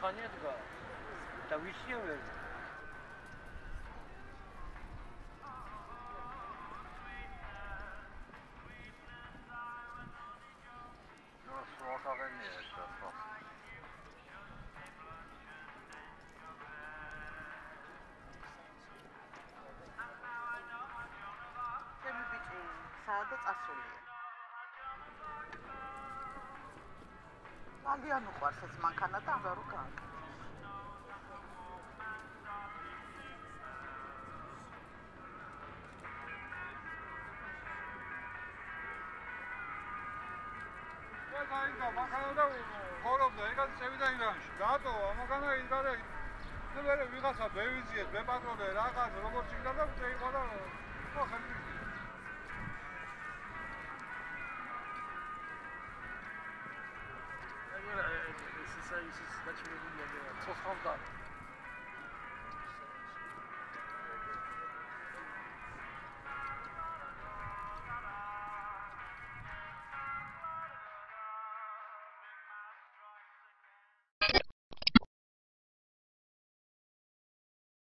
ხანია დგა? და ვიცია ვერ? ნუ სულთაგენია ეს და ჩემი ბიჭი. საადა წასულია ძალიან უყვარს ეს მანქანა და უნდა რომ გააკეთო ეს აიგა მანქანა და ხორობდა ეგაც წევიდა ირანში. დატოვა მანქანა იდგა და მე ვიღაცა ბევიზიეთ მეპატრონე რაღაც როგორც იქნა და წეიყვა და ხო ხელი services that you will need in